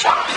shot.